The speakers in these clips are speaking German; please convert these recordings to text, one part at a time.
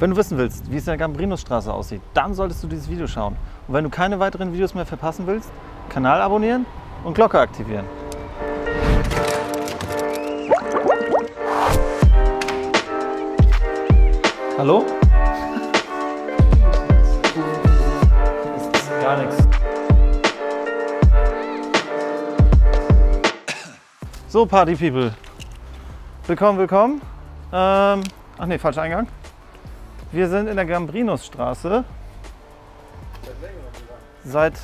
Wenn du wissen willst, wie es in der Gambrinusstraße aussieht, dann solltest du dieses Video schauen. Und wenn du keine weiteren Videos mehr verpassen willst, Kanal abonnieren und Glocke aktivieren. Hallo? Gar nichts. So, Party People. Willkommen, willkommen. Ähm, ach nee, falscher Eingang. Wir sind in der Gambrinusstraße. Seit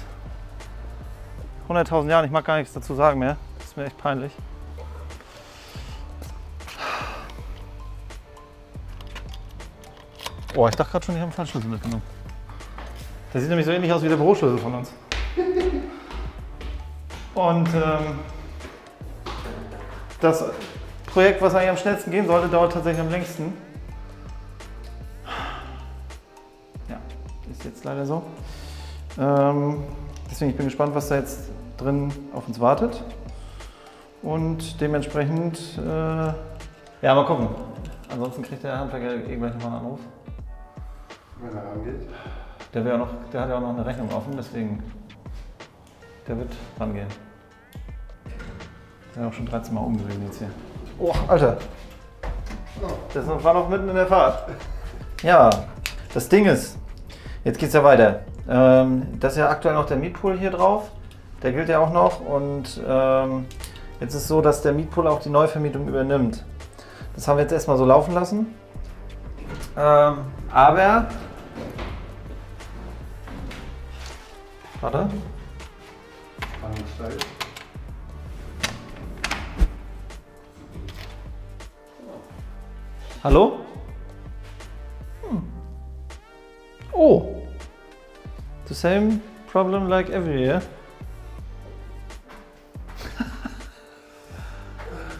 100.000 Jahren. Ich mag gar nichts dazu sagen mehr. Das ist mir echt peinlich. Oh, ich dachte gerade schon, ich habe einen Fallschlüssel mitgenommen. Der sieht nämlich so ähnlich aus wie der Büroschlüssel von uns. Und ähm, das Projekt, was eigentlich am schnellsten gehen sollte, dauert tatsächlich am längsten. Jetzt leider so. Ähm, deswegen ich bin gespannt, was da jetzt drin auf uns wartet. Und dementsprechend, äh, ja, mal gucken. Ansonsten kriegt der Handwerker eh gleich noch einen Anruf. Wenn er rangeht. Der, ja noch, der hat ja auch noch eine Rechnung offen, deswegen der wird rangehen. Der hat auch schon 13 Mal umgewählt jetzt hier. Oh, Alter. Das war noch mitten in der Fahrt. Ja, das Ding ist, jetzt geht's ja weiter. Ähm, das ist ja aktuell noch der Mietpool hier drauf. Der gilt ja auch noch und ähm, jetzt ist es so, dass der Mietpool auch die Neuvermietung übernimmt. Das haben wir jetzt erstmal so laufen lassen. Ähm, aber Warte. Hallo? Hm. Oh. The same problem like every year.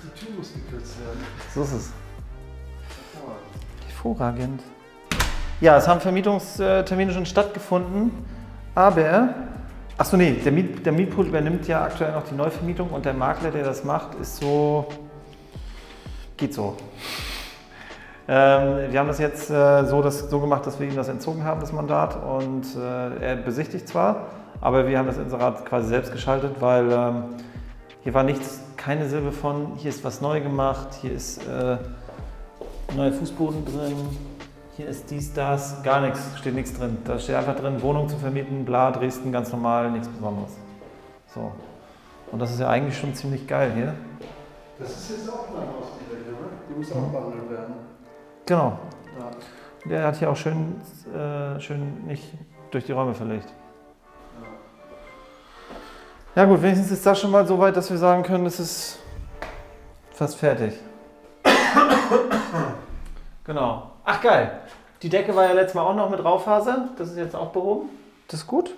Die Tür muss gekürzt werden. So ist es. Hervorragend. Ja, es haben Vermietungstermine schon stattgefunden, aber. Achso, nee, der, Miet, der Mietpool übernimmt ja aktuell noch die Neuvermietung und der Makler, der das macht, ist so. geht so. Ähm, wir haben das jetzt äh, so, das, so gemacht, dass wir ihm das entzogen haben, das Mandat. Und äh, er besichtigt zwar, aber wir haben das Inserat quasi selbst geschaltet, weil ähm, hier war nichts, keine Silbe von, hier ist was neu gemacht, hier ist äh, neuer Fußboden drin, hier ist dies, das, gar nichts, steht nichts drin. Da steht einfach drin, Wohnung zu vermieten, bla, Dresden, ganz normal, nichts Besonderes. So. Und das ist ja eigentlich schon ziemlich geil hier. Das ist jetzt auch lang ausgelegt, ne? Die muss auch behandelt werden. Genau. Ja. Der hat hier auch schön, äh, schön nicht durch die Räume verlegt. Ja gut, wenigstens ist das schon mal so weit, dass wir sagen können, es ist fast fertig. genau. Ach geil. Die Decke war ja letztes Mal auch noch mit Raufaser. Das ist jetzt auch behoben. Das ist gut.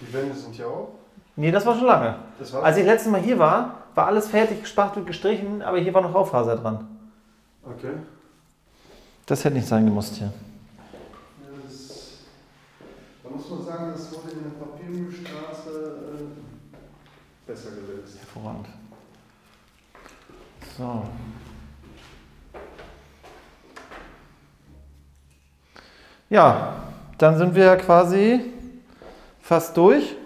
Die Wände sind ja auch. Nee, das war schon lange. Das war. Als ich letztes Mal hier war, war alles fertig, gespachtelt, gestrichen, aber hier war noch Raufaser dran. okay. Das hätte nicht sein gemusst hier. Ja, das, da muss man sagen, das wurde in der Papiermühlstraße äh, besser gelöst. Hervorragend. So. Ja, dann sind wir quasi fast durch.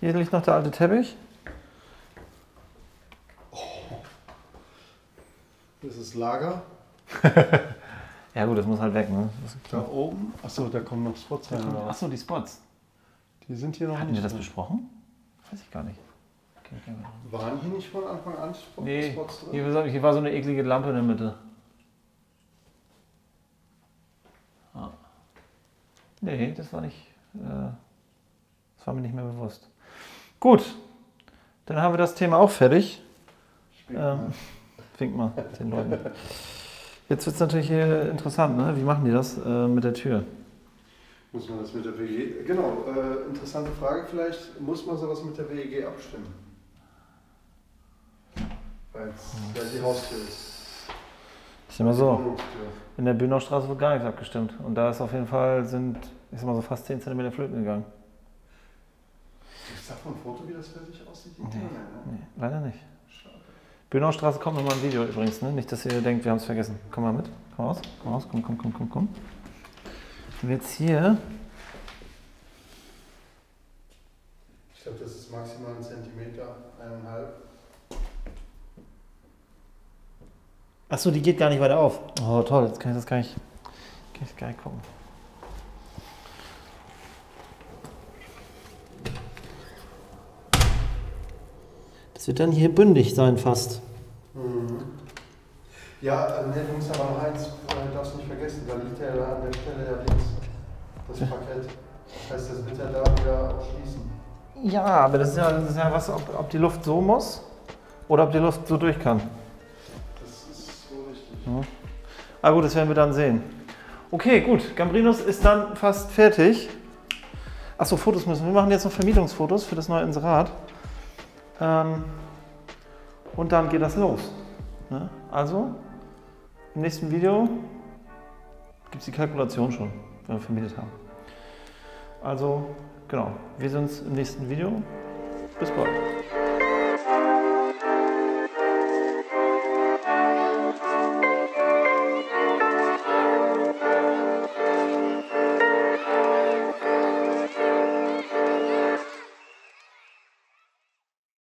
Hier liegt noch der alte Teppich. Das Lager. Ja gut, das muss halt weg, ne? Da oben. Achso, da kommen noch Spots rein. Achso, die Spots. Die sind hier noch Hatten nicht. wir das besprochen? Weiß ich gar nicht. Okay, okay. Waren hier nicht von Anfang an Spot- Nee, Spots drin? hier war, hier war so eine eklige Lampe in der Mitte. Ah. Nee, das war nicht. Äh, das war mir nicht mehr bewusst. Gut, dann haben wir das Thema auch fertig. Ähm, wink mal den Leuten. Jetzt wird es natürlich hier interessant, ne? Wie machen die das äh, mit der Tür? Muss man das mit der WEG. Genau, äh, interessante Frage vielleicht. Muss man sowas mit der WEG abstimmen? Weil es die Haustür ist. Ich sag mal so, in der Bühnaustraße wird gar nichts abgestimmt. Und da ist auf jeden Fall, sind, ich sag mal so, fast 10 cm flöten gegangen. Gibt es davon ein Foto, wie das fertig aussieht? Nee. Ne? Nee, leider nicht. Schade. Bönaustraße kommt nochmal ein Video übrigens, ne? Nicht, dass ihr denkt, wir haben es vergessen. Komm mal mit. Komm raus. Komm raus. Komm, komm, komm, komm, komm. Und jetzt hier. Ich glaube, das ist maximal ein Zentimeter, eineinhalb. Achso, die geht gar nicht weiter auf. Oh, toll. Jetzt kann ich das gar nicht, kann ich gar nicht gucken. Das wird dann hier bündig sein fast. Mhm. Ja, äh, ne, du musst aber noch eins, äh, darfst nicht vergessen, da liegt ja an der Stelle ja links das Parkett. Das heißt, das wird ja da wieder auch schließen. Ja, aber das ist ja, das ist ja was, ob, ob die Luft so muss oder ob die Luft so durch kann. Das ist so richtig. Ja. Ah gut, das werden wir dann sehen. Okay, gut. Gambrinus ist dann fast fertig. Achso, Fotos müssen. Wir machen jetzt noch Vermietungsfotos für das neue Inserat. Ähm, und dann geht das los. Ne? Also, im nächsten Video gibt es die Kalkulation schon, wenn wir vermietet haben. Also, genau. Wir sehen uns im nächsten Video. Bis bald.